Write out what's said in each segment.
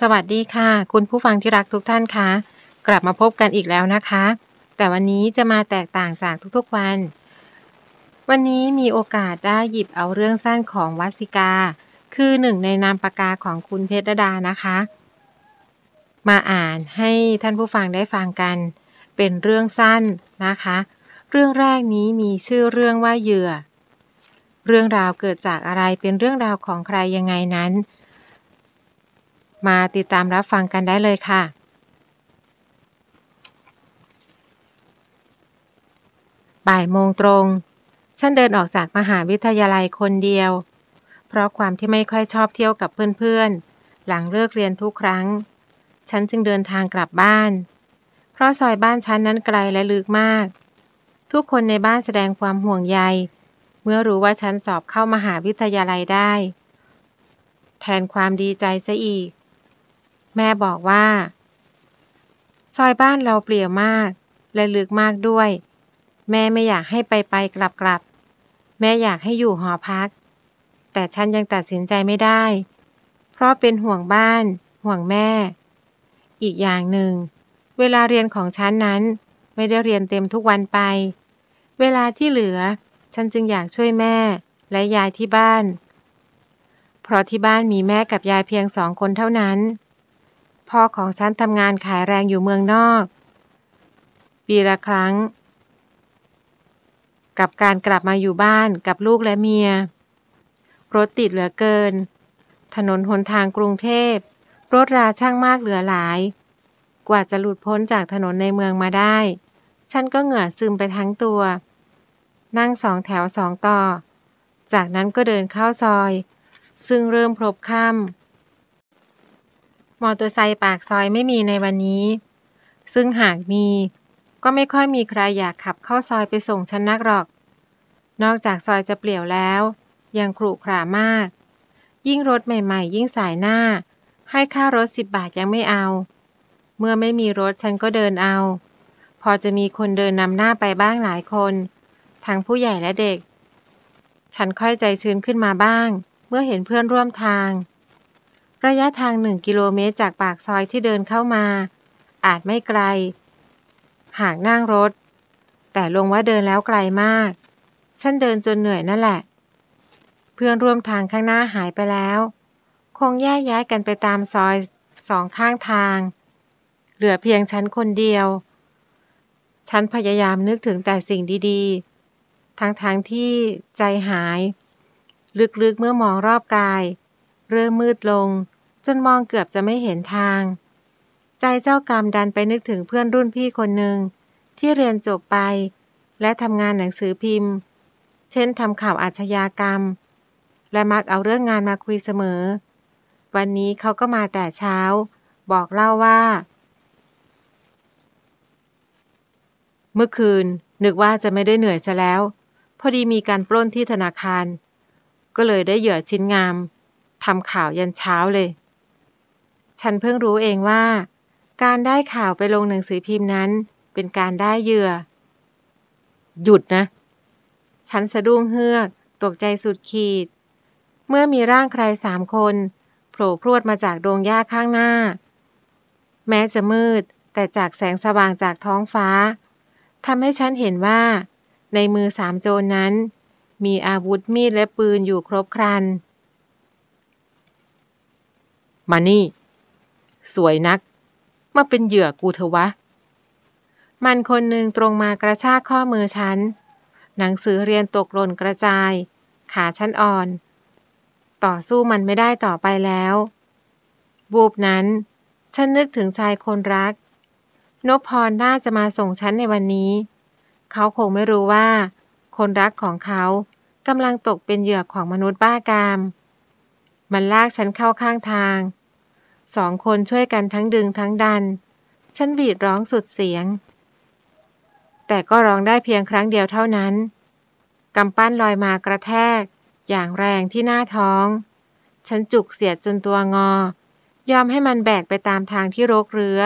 สวัสดีค่ะ คุณผู้ฟังที่รักทุกท่านคะกลับมาพบกันอีกแล้วนะคะ แต่วันนี้จะมาแตกต่างจากทุกๆวัน วันนี้มีโอกาสได้หยิบเอาเรื่องสั้นของวัสิกา คือหนึ่งในนามปากกาของคุณเพชรดานะคะ มาอ่านให้ท่านผู้ฟังได้ฟังกัน เป็นเรื่องสั้นนะคะ เรื่องแรกนี้มีชื่อเรื่องว่าเหยื่อ เรื่องราวเกิดจากอะไรเป็นเรื่องราวของใครยังไงนั้น มาติดตามรับฟังกันได้เลยค่ะ บ่ายโมงตรง ฉันเดินออกจากมหาวิทยาลัยคนเดียว เพราะความที่ไม่ค่อยชอบเที่ยวกับเพื่อนๆ หลังเลิกเรียนทุกครั้ง ฉันจึงเดินทางกลับบ้าน เพราะซอยบ้านฉันนั้นไกลและลึกมาก ทุกคนในบ้านแสดงความห่วงใย เมื่อรู้ว่าฉันสอบเข้ามหาวิทยาลัยได้แทนความดีใจซะอีก แม่บอกว่า ซอยบ้านเราเปลี่ยวมาก และลึกมากด้วย แม่ไม่อยากให้ไปไปกลับกลับ แม่อยากให้อยู่หอพัก แต่ฉันยังตัดสินใจไม่ได้ เพราะเป็นห่วงบ้าน ห่วงแม่ อีกอย่างหนึ่ง เวลาเรียนของฉันนั้น ไม่ได้เรียนเต็มทุกวันไป เวลาที่เหลือ ฉันจึงอยากช่วยแม่และยายที่บ้าน เพราะที่บ้านมีแม่กับยายเพียงสองคนเท่านั้น พ่อของฉันทำงานขายแรงอยู่เมืองนอก ปีละครั้ง กับการกลับมาอยู่บ้านกับลูกและเมีย รถติดเหลือเกิน ถนนหนทางกรุงเทพ รถราช่างมากเหลือหลาย กว่าจะหลุดพ้นจากถนนในเมืองมาได้ ฉันก็เหงื่อซึมไปทั้งตัว นั่งสองแถวสองต่อ จากนั้นก็เดินเข้าซอย ซึ่งเริ่มพลบค่ำ มอเตอร์ไซค์ปากซอยไม่มีในวันนี้ ซึ่งหากมี ก็ไม่ค่อยมีใครอยากขับเข้าซอยไปส่งฉันนักหรอก นอกจากซอยจะเปลี่ยวแล้ว ยังขรุขระมาก ยิ่งรถใหม่ ๆ ยิ่งสายหน้า ให้ค่ารถสิบบาทยังไม่เอา เมื่อไม่มีรถฉันก็เดินเอา พอจะมีคนเดินนำหน้าไปบ้างหลายคน ทั้งผู้ใหญ่และเด็ก ฉันค่อยใจชื้นขึ้นมาบ้าง เมื่อเห็นเพื่อนร่วมทาง ระยะทางหนึ่งกิโลเมตรจากปากซอยที่เดินเข้ามา อาจไม่ไกล หากนั่งรถ แต่ลงว่าเดินแล้วไกลมาก ฉันเดินจนเหนื่อยนั่นแหละ เพื่อนร่วมทางข้างหน้าหายไปแล้ว คงแยกย้ายกันไปตามซอยสองข้างทาง เหลือเพียงฉันคนเดียว ฉันพยายามนึกถึงแต่สิ่งดีๆ ทั้งๆทที่ใจหาย ลึกๆเมื่อมองรอบกาย เริ่มมืดลง จนมองเกือบจะไม่เห็นทาง ใจเจ้ากรรมดันไปนึกถึงเพื่อนรุ่นพี่คนหนึ่งที่เรียนจบไป และทำงานหนังสือพิมพ์ เช่นทำข่าวอาชญากรรม และมักเอาเรื่องงานมาคุยเสมอ วันนี้เขาก็มาแต่เช้า บอกเล่าว่า เมื่อคืนนึกว่าจะไม่ได้เหนื่อยซะแล้ว พอดีมีการปล้นที่ธนาคาร ก็เลยได้เหยื่อชิ้นงามทำข่าวยันเช้าเลย ฉันเพิ่งรู้เองว่า การได้ข่าวไปลงหนังสือพิมพ์นั้น เป็นการได้เหยื่อ หยุดนะ ฉันสะดุ้งเฮือก ตกใจสุดขีด เมื่อมีร่างใครสามคนโผล่พรวดมาจากดงหญ้าข้างหน้า แม้จะมืดแต่จากแสงสว่างจากท้องฟ้าทำให้ฉันเห็นว่า ในมือสามโจรนนั้น มีอาวุธมีดและปืนอยู่ครบครัน มานี่ สวยนัก มาเป็นเหยื่อกูเถอะวะ มันคนหนึ่งตรงมากระชากข้อมือฉัน หนังสือเรียนตกหล่นกระจาย ขาฉันอ่อน ต่อสู้มันไม่ได้ต่อไปแล้วบูบนั้น ฉันนึกถึงชายคนรัก นพพรน่าจะมาส่งฉันในวันนี้ เขาคงไม่รู้ว่า คนรักของเขากำลังตกเป็นเหยื่อของมนุษย์บ้ากาม มันลากฉันเข้าข้างทาง สองคนช่วยกันทั้งดึงทั้งดัน ฉันบีดร้องสุดเสียง แต่ก็ร้องได้เพียงครั้งเดียวเท่านั้น กำปั้นลอยมากระแทก อย่างแรงที่หน้าท้อง ฉันจุกเสียดจนตัวงอ ยอมให้มันแบกไปตามทางที่รกเรือ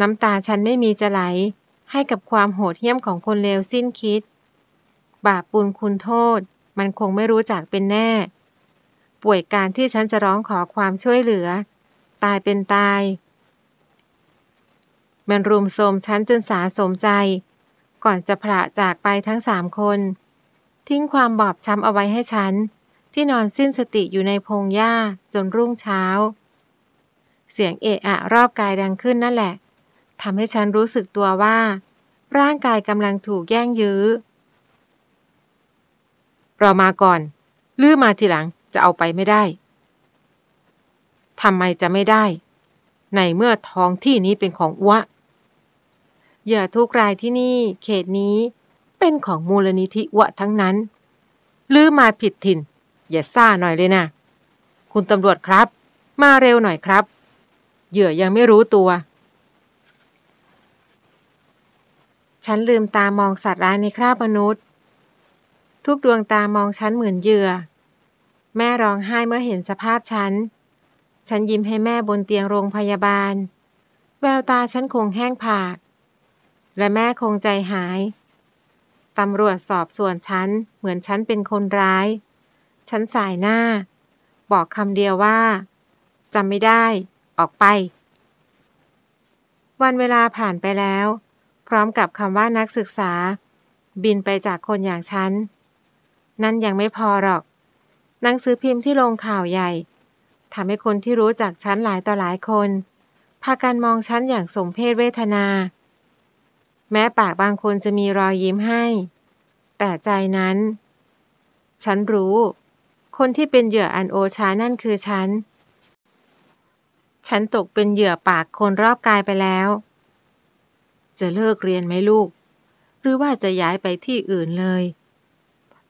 น้ำตาฉันไม่มีจะไหล ให้กับความโหดเหี้ยมของคนเลวสิ้นคิด บาปปุลคุณโทษ มันคงไม่รู้จักเป็นแน่ ป่วยการที่ฉันจะร้องขอความช่วยเหลือ ตายเป็นตาย มันรุมโทมฉันจนสาสมใจ ก่อนจะพละจากไปทั้งสามคน ทิ้งความบอบช้ำเอาไว้ให้ฉัน ที่นอนสิ้นสติอยู่ในพงหญ้าจนรุ่งเช้า เสียงเอะอะรอบกายดังขึ้นนั่นแหละทำให้ฉันรู้สึกตัวว่า ร่างกายกำลังถูกแย่งยื้อเรามาก่อน ลื้อมาทีหลัง จะเอาไปไม่ได้ทำไมจะไม่ได้ ในเมื่อท้องที่นี้เป็นของอ้วเหยื่อทุกรายที่นี่เขตนี้เป็นของมูลนิธิวทั้งนั้น ลือมาผิดถิ่น อย่าซ่าหน่อยเลยนะ คุณตำรวจครับ มาเร็วหน่อยครับ เหยื่อยังไม่รู้ตัว ฉันลืมตามองสัตว์ร้ายในคราบมนุษย์ ทุกดวงตามองฉันเหมือนเหยื่อ แม่ร้องไห้เมื่อเห็นสภาพฉัน ฉันยิ้มให้แม่บนเตียงโรงพยาบาล แววตาฉันคงแห้งผาก และแม่คงใจหาย ตำรวจสอบส่วนฉัน เหมือนฉันเป็นคนร้าย ฉันสายหน้า บอกคำเดียวว่าจำไม่ได้ ออกไป วันเวลาผ่านไปแล้ว พร้อมกับคำว่านักศึกษา บินไปจากคนอย่างฉัน นั่นยังไม่พอหรอก หนังสือพิมพ์ที่ลงข่าวใหญ่ทำให้คนที่รู้จักฉันหลายต่อหลายคน พากันมองฉันอย่างสมเพศเวทนา แม้ปากบางคนจะมีรอยยิ้มให้ แต่ใจนั้น ฉันรู้ คนที่เป็นเหยื่ออันโอชานั่นคือฉัน ฉันตกเป็นเหยื่อปากคนรอบกายไปแล้ว จะเลิกเรียนไหมลูก หรือว่าจะย้ายไปที่อื่นเลย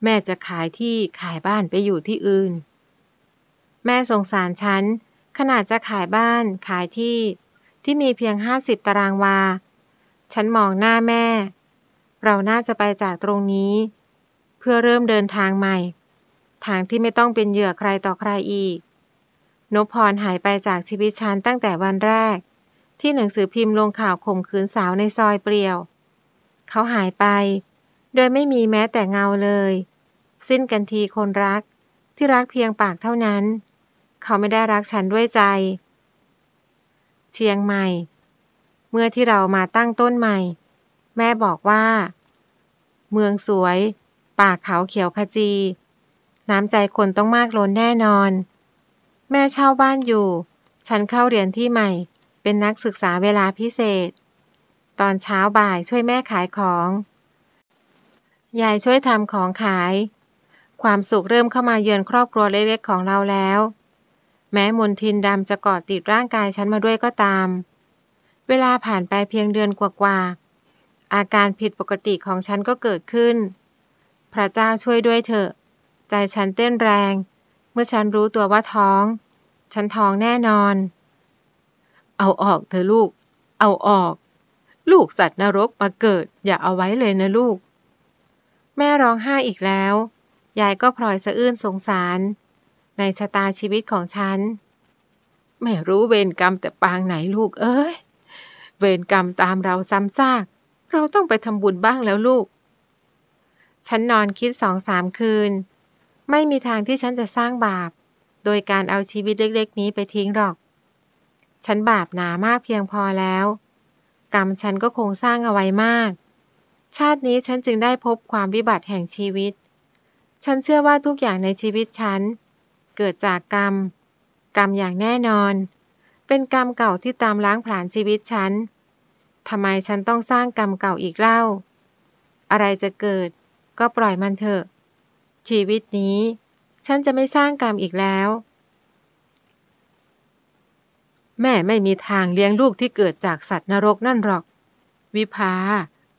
แม่จะขายที่ขายบ้านไปอยู่ที่อื่น แม่สงสารฉัน ขนาดจะขายบ้านขายที่ ที่มีเพียงห้าสิบตารางวา ฉันมองหน้าแม่ เราน่าจะไปจากตรงนี้ เพื่อเริ่มเดินทางใหม่ ทางที่ไม่ต้องเป็นเหยื่อใครต่อใครอีกนพพรหายไปจากชีวิตฉันตั้งแต่วันแรก ที่หนังสือพิมพ์ลงข่าวข่มขืนสาวในซอยเปลี่ยว เขาหายไป โดยไม่มีแม้แต่เงาเลย สิ้นกันทีคนรัก ที่รักเพียงปากเท่านั้น เขาไม่ได้รักฉันด้วยใจ เชียงใหม่ เมื่อที่เรามาตั้งต้นใหม่ แม่บอกว่า เมืองสวย ป่าเขาเขียวขจี น้ำใจคนต้องมากล้นแน่นอน แม่เช่าบ้านอยู่ ฉันเข้าเรียนที่ใหม่ เป็นนักศึกษาเวลาพิเศษ ตอนเช้าบ่ายช่วยแม่ขายของยายช่วยทำของขาย ความสุขเริ่มเข้ามาเยือนครอบครัวเล็กๆของเราแล้ว แม้มนทินดำจะกอดติดร่างกายฉันมาด้วยก็ตาม เวลาผ่านไปเพียงเดือนกว่าๆ อาการผิดปกติของฉันก็เกิดขึ้น พระเจ้าช่วยด้วยเถอะ ใจฉันเต้นแรง เมื่อฉันรู้ตัวว่าท้อง ฉันท้องแน่นอน เอาออกเธอลูก เอาออก ลูกสัตว์นรกมาเกิด อย่าเอาไว้เลยนะลูก แม่ร้องไห้อีกแล้ว ยายก็พลอยสะอื้นสงสาร ในชะตาชีวิตของฉัน ไม่รู้เวรกรรมแต่ปางไหนลูกเอ้ย เวรกรรมตามเราซ้ำซาก เราต้องไปทำบุญบ้างแล้วลูก ฉันนอนคิดสองสามคืน ไม่มีทางที่ฉันจะสร้างบาป โดยการเอาชีวิตเล็กๆ นี้ไปทิ้งหรอก ฉันบาปหนามากเพียงพอแล้ว กรรมฉันก็คงสร้างเอาไว้มาก ชาตินี้ฉันจึงได้พบความวิบัติแห่งชีวิต ฉันเชื่อว่าทุกอย่างในชีวิตฉัน เกิดจากกรรม กรรมอย่างแน่นอน เป็นกรรมเก่าที่ตามล้างผลาญชีวิตฉันทำไมฉันต้องสร้างกรรมเก่าอีกเล่า อะไรจะเกิด ก็ปล่อยมันเถอะ ชีวิตนี้ ฉันจะไม่สร้างกรรมอีกแล้ว แม่ไม่มีทางเลี้ยงลูกที่เกิดจากสัตว์นรกนั่นหรอก วิภา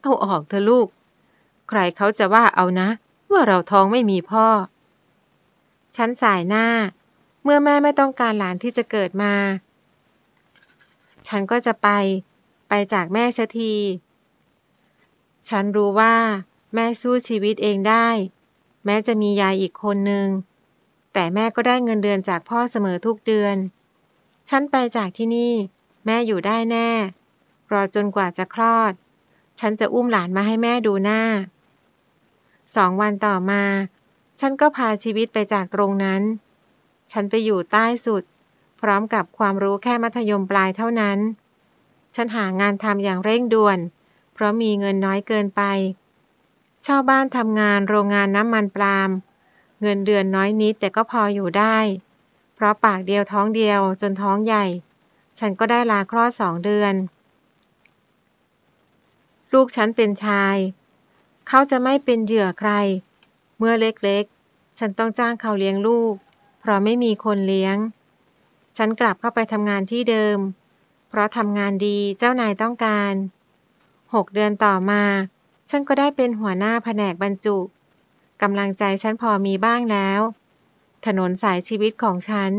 เอาออกเถอะลูก ใครเขาจะว่าเอานะ ว่าเราท้องไม่มีพ่อ ฉันสายหน้า เมื่อแม่ไม่ต้องการหลานที่จะเกิดมา ฉันก็จะไป ไปจากแม่เสียที ฉันรู้ว่า แม่สู้ชีวิตเองได้ แม้จะมียายอีกคนนึงแต่แม่ก็ได้เงินเดือนจากพ่อเสมอทุกเดือน ฉันไปจากที่นี่ แม่อยู่ได้แน่ รอจนกว่าจะคลอด ฉันจะอุ้มหลานมาให้แม่ดูหน้า สองวันต่อมา ฉันก็พาชีวิตไปจากตรงนั้น ฉันไปอยู่ใต้สุด พร้อมกับความรู้แค่มัธยมปลายเท่านั้น ฉันหางานทำอย่างเร่งด่วน เพราะมีเงินน้อยเกินไปเช่าบ้านทำงานโรงงานน้ำมันปาล์มเงินเดือนน้อยนิดแต่ก็พออยู่ได้ เพราะปากเดียวท้องเดียวจนท้องใหญ่ ฉันก็ได้ลาคลอดสองเดือน ลูกฉันเป็นชาย เขาจะไม่เป็นเหยื่อใคร เมื่อเล็กๆ ฉันต้องจ้างเขาเลี้ยงลูก เพราะไม่มีคนเลี้ยง ฉันกลับเข้าไปทำงานที่เดิม เพราะทำงานดีเจ้านายต้องการหกเดือนต่อมา ฉันก็ได้เป็นหัวหน้าแผนกบรรจุกำลังใจฉันพอมีบ้างแล้ว ถนนสายชีวิตของฉัน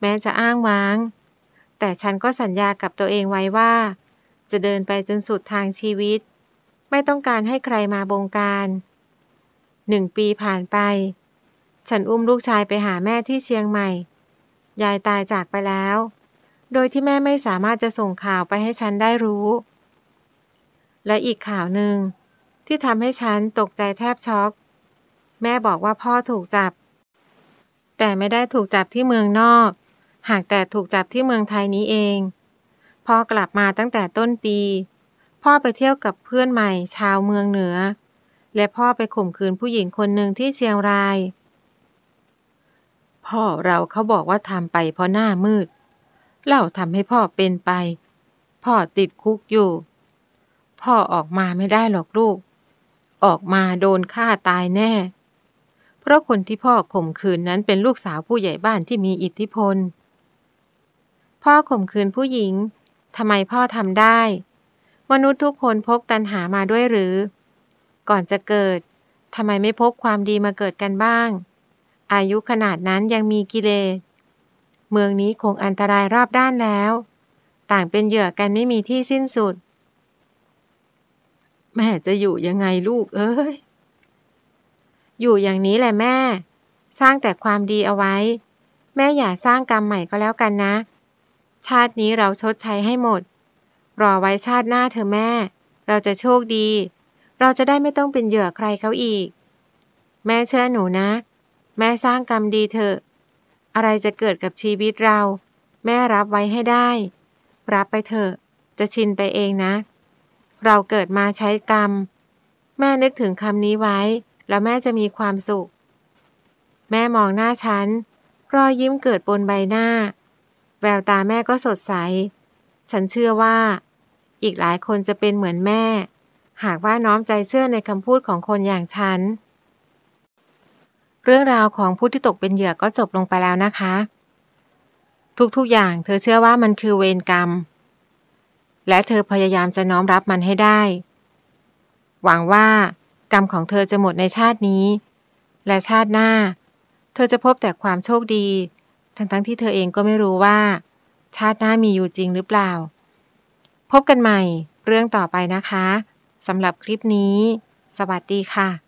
แม้จะอ้างว้าง แต่ฉันก็สัญญากับตัวเองไว้ว่า จะเดินไปจนสุดทางชีวิต ไม่ต้องการให้ใครมาบงการหนึ่งปีผ่านไป ฉันอุ้มลูกชายไปหาแม่ที่เชียงใหม่ ยายตายจากไปแล้ว โดยที่แม่ไม่สามารถจะส่งข่าวไปให้ฉันได้รู้ และอีกข่าวหนึ่งที่ทำให้ฉันตกใจแทบช็อก แม่บอกว่าพ่อถูกจับ แต่ไม่ได้ถูกจับที่เมืองนอก หากแต่ถูกจับที่เมืองไทยนี้เอง พ่อกลับมาตั้งแต่ต้นปี พ่อไปเที่ยวกับเพื่อนใหม่ชาวเมืองเหนือ และพ่อไปข่มขืนผู้หญิงคนหนึ่งที่เชียงราย พ่อเราเขาบอกว่าทำไปเพราะหน้ามืด เล่าทำให้พ่อเป็นไป พ่อติดคุกอยู่ พ่อออกมาไม่ได้หรอกลูก ออกมาโดนฆ่าตายแน่ เพราะคนที่พ่อข่มขืนนั้นเป็นลูกสาวผู้ใหญ่บ้านที่มีอิทธิพล พ่อข่มขืนผู้หญิงทำไมพ่อทำได้ มนุษย์ทุกคนพกตันหามาด้วยหรือ ก่อนจะเกิดทำไมไม่พกความดีมาเกิดกันบ้าง อายุขนาดนั้นยังมีกิเลสเมืองนี้คงอันตรายรอบด้านแล้ว ต่างเป็นเหยื่อกันไม่มีที่สิ้นสุด แม่จะอยู่ยังไงลูกเอ้ย อยู่อย่างนี้แหละแม่ สร้างแต่ความดีเอาไว้ แม่อย่าสร้างกรรมใหม่ก็แล้วกันนะ ชาตินี้เราชดใช้ให้หมด รอไว้ชาติหน้าเธอแม่ เราจะโชคดี เราจะได้ไม่ต้องเป็นเหยื่อใครเขาอีก แม่เชื่อหนูนะ แม่สร้างกรรมดีเถอะ อะไรจะเกิดกับชีวิตเรา แม่รับไว้ให้ได้ รับไปเถอะ จะชินไปเองนะ เราเกิดมาใช้กรรม แม่นึกถึงคำนี้ไว้ แล้วแม่จะมีความสุข แม่มองหน้าฉันรอยยิ้มเกิดบนใบหน้า แววตาแม่ก็สดใส ฉันเชื่อว่า อีกหลายคนจะเป็นเหมือนแม่ หากว่าน้อมใจเชื่อในคำพูดของคนอย่างฉัน เรื่องราวของผู้ที่ตกเป็นเหยื่อก็จบลงไปแล้วนะคะ ทุกๆอย่างเธอเชื่อว่ามันคือเวรกรรม และเธอพยายามจะน้อมรับมันให้ได้ หวังว่ากรรมของเธอจะหมดในชาตินี้ และชาติหน้า เธอจะพบแต่ความโชคดี ทั้งๆทที่เธอเองก็ไม่รู้ว่า ชาติหน้ามีอยู่จริงหรือเปล่า พบกันใหม่เรื่องต่อไปนะคะสำหรับคลิปนี้ สวัสดีค่ะ